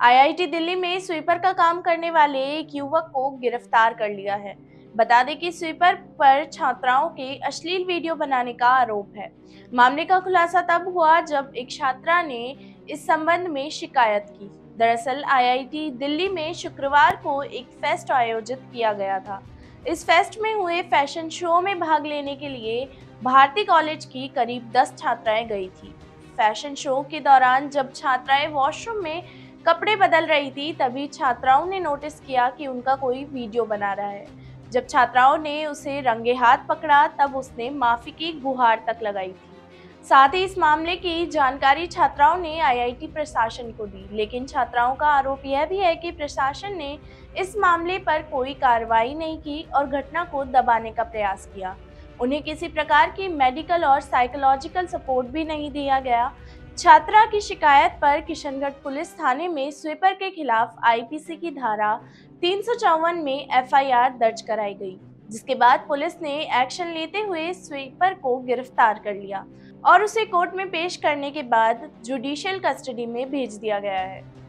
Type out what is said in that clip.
IIT Delhi में sweeper का काम करने वाले एक युवक को गिरफ़्तार कर लिया है। बता दें कि स्वीपर पर छात्राओं के अश्लील वीडियो बनाने का आरोप है। मामले का खुलासा तब हुआ जब एक छात्रा ने इस संबंध में शिकायत की। दरअसल, आईआईटी दिल्ली में शुक्रवार को एक फेस्ट आयोजित किया गया था। इस फेस्ट में हुए फ़ैशन शो में भाग लेने के लिए भारती कॉलेज की करीब 10 छात्राएँ गई थी। फ़ैशन शो के दौरान जब छात्राएँ वॉशरूम में कपड़े बदल रही थी, तभी छात्राओं ने नोटिस किया कि उनका कोई वीडियो बना रहा है। जब छात्राओं ने उसे रंगे हाथ पकड़ा, तब उसने माफ़ी की गुहार तक लगाई थी। साथ ही इस मामले की जानकारी छात्राओं ने आईआईटी प्रशासन को दी, लेकिन छात्राओं का आरोप यह भी है कि प्रशासन ने इस मामले पर कोई कार्रवाई नहीं की और घटना को दबाने का प्रयास किया। उन्हें किसी प्रकार की मेडिकल और साइकोलॉजिकल सपोर्ट भी नहीं दिया गया। छात्रा की शिकायत पर किशनगढ़ पुलिस थाने में स्वीपर के खिलाफ आईपीसी की धारा तीन सौ चौवन में एफआईआर दर्ज कराई गई, जिसके बाद पुलिस ने एक्शन लेते हुए स्वीपर को गिरफ़्तार कर लिया और उसे कोर्ट में पेश करने के बाद जुडिशियल कस्टडी में भेज दिया गया है।